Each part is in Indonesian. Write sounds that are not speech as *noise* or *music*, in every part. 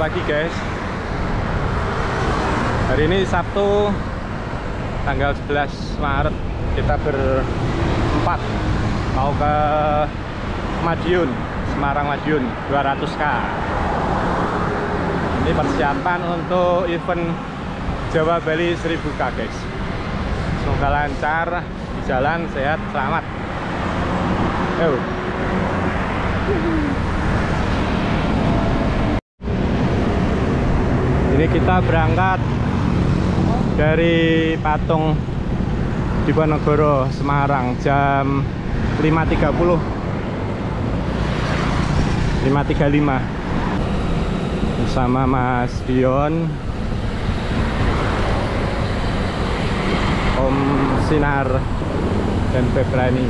pagi guys. Hari ini Sabtu Tanggal 11 Maret. Kita berempat Mau ke Madiun Semarang Madiun 200k Ini persiapan untuk event Jawa Bali 1000k guys. Semoga lancar Di jalan sehat selamat. Yo. Ini kita berangkat dari Patung Diponegoro Semarang jam 5.30 5.35 bersama Mas Dion Om Sinar dan Febrani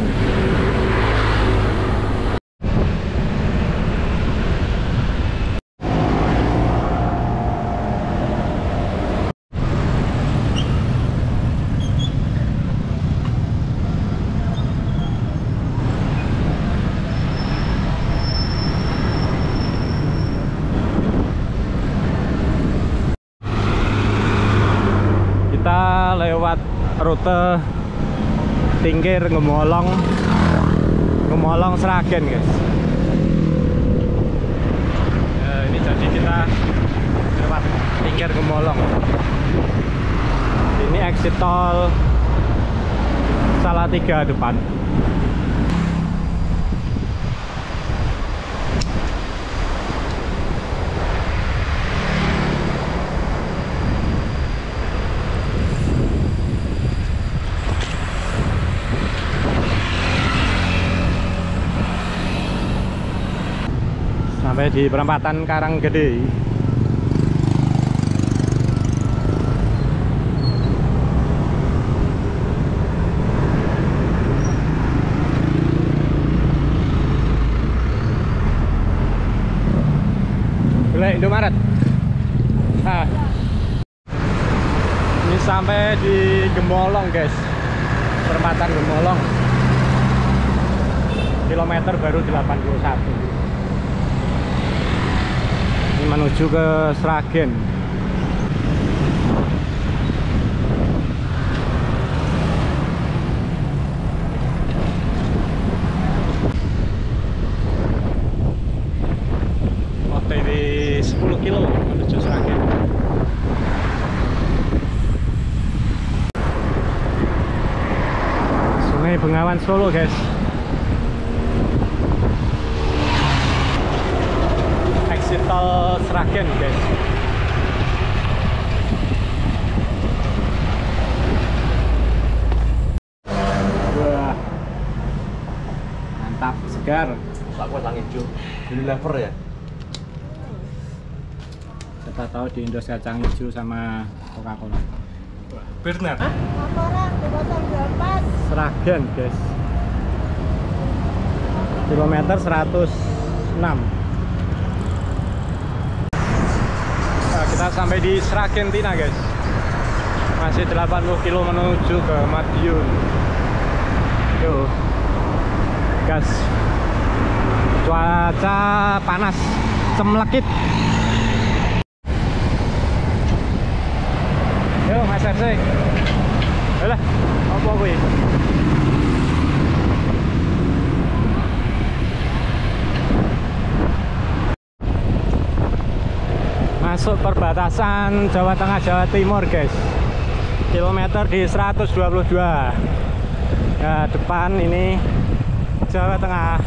kita lewat rute Tingkir Ngemolong Ngemolong Seragen guys. Ya, ini jadi kita lewat Tingkir Ngemolong ini exit tol Salatiga depan sampai di perempatan Karanggede. Boleh Indomaret. Nah. ini sampai di Gemolong guys. Perempatan Gemolong. Kilometer baru 81 ini menuju ke Sragen. OTW 10 kilo menuju Sragen. Sungai Bengawan Solo guys tol Sragen guys wah mantap segar Aku lang hijau. Unilever ya? kita tahu di Indos kacang hijau sama Coca Cola Bernard. Pas. Sragen guys kilometer 106 nah, kita sampai di Sragentina guys. Masih 80 kilo menuju ke Madiun. Yuk gas. Cuaca panas. Cemlekit. Yuk mas RC Alah, apa kuwi? Masuk perbatasan Jawa Tengah Jawa Timur, guys. Kilometer di 122. Ya, depan ini Jawa Tengah.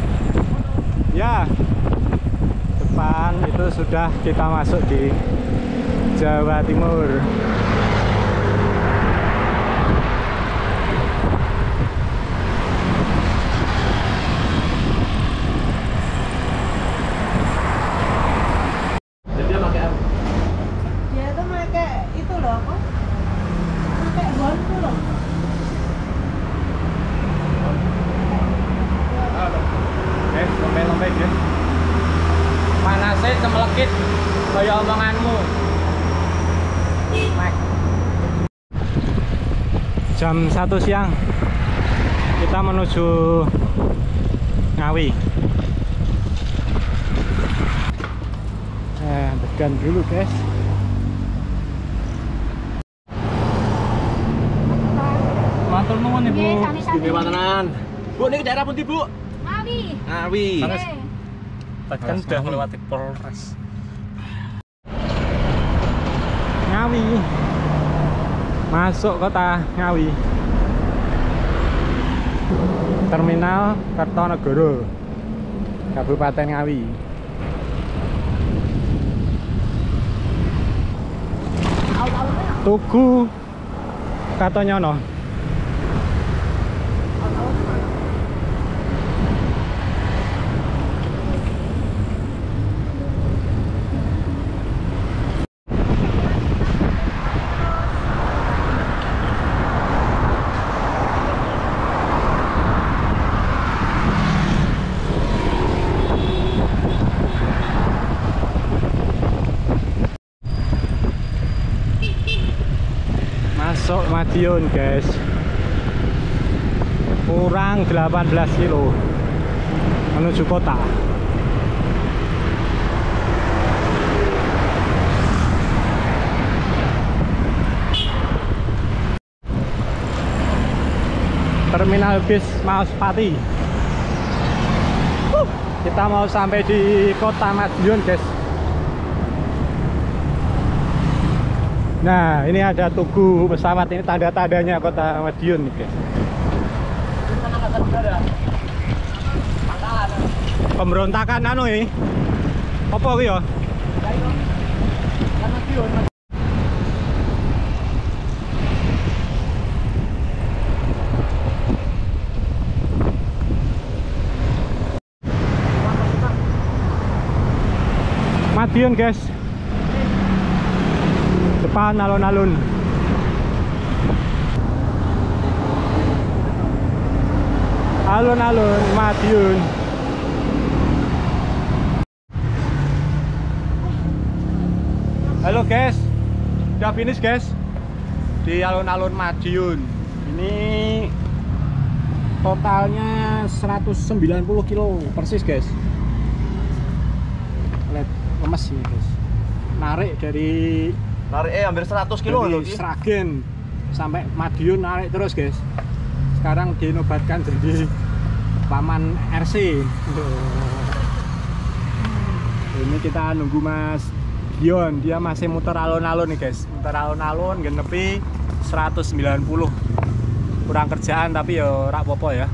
Ya. Depan itu sudah kita masuk di Jawa Timur. Jadi dia pakai apa? Dia tuh pakai itu loh apa? Pakai gon tuh loh. Guys, lompe-lompe guys. Panasnya cemelekit kaya omonganmu. Mek. Jam 1 siang kita menuju Ngawi. Eh, makan dulu guys Matur nuwun. Nggih, sami-sami. Nggih, tenan. Bu, niki daerah pundi, Bu? Ngawi. Ngawi. Bahkan sudah melewati Polres. Ngawi masuk kota Ngawi. Terminal Kertonegoro Kabupaten Ngawi. Tugu Katonyono Masuk Madiun guys. Kurang 18 kilo. Menuju kota. Terminal bis Maospati Huh, Kita mau sampai di kota Madiun guys Nah, ini ada tugu pesawat ini tanda-tandanya kota Madiun nih, guys. Pemberontakan anu ini. Apa iki ya? Madiun, guys depan alun-alun. Alun-alun Madiun. Halo guys. Udah finish guys? Di alun-alun Madiun. Ini totalnya 190 kilo persis guys. Lemes ini guys. Narik dari Narik eh hampir 100 kilo loh. dari Sragen sampai Madiun narik terus guys. Sekarang dinobatkan jadi paman RC *laughs* ini kita nunggu Mas Dion. Dia masih muter alun-alun nih guys. Muter alun-alun genepi 190 kurang kerjaan tapi ya rak popo ya.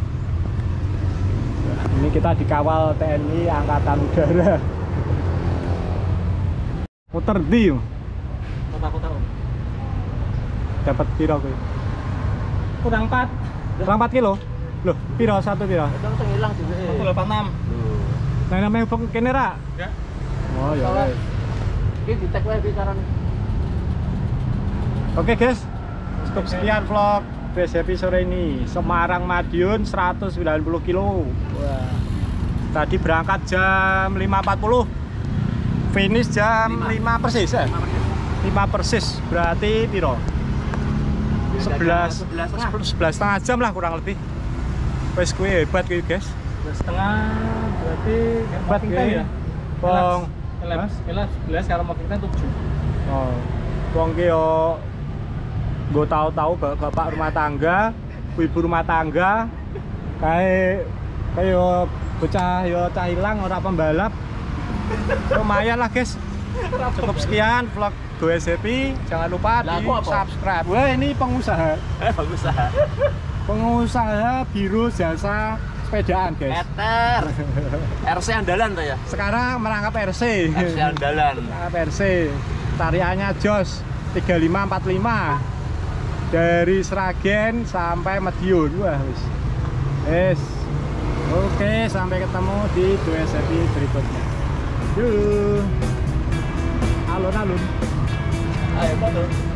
Ini kita dikawal TNI Angkatan Udara. *laughs* Muter di Kota-kota. dapat piro kuwi? Kurang 4. kurang 4 kilo? Loh piro? Satu piro? Itu langsung hilang sih. 186. nah namanya bang kene ra? Ya. oh ya wes. Iki di-tag wae bicara oke guys. Cukup sekian vlog BSP sore ini. Semarang Madiun 190 kilo. Wah. Tadi berangkat jam 5.40 finish jam 5 persis ya 5 persis berarti piro? 11 11 setengah. Jam lah kurang lebih. Wes kue hebat kue guys. Setengah berarti hebat kita ya. Bong Elas, elas, kalau mau kita 7. Oh, wong ki yo nggo tahu-tahu ba- bapak rumah tangga, ibu rumah tangga, kayak kayak bocah yo cah ilang ora pembalap. Lumayan lah, guys. Cukup sekian vlog GoSP. Jangan lupa di subscribe. Wah, ini pengusaha. Eh bagus ah. Pengusaha biro jasa sepedaan, guys. Meter. RC andalan tuh ya. Sekarang merangkap RC. RC andalan. APRC tariannya jos 3545 dari Sragen sampai Madiun wah wis wis oke sampai ketemu di dua sesi berikutnya yuk alun-alun comandante.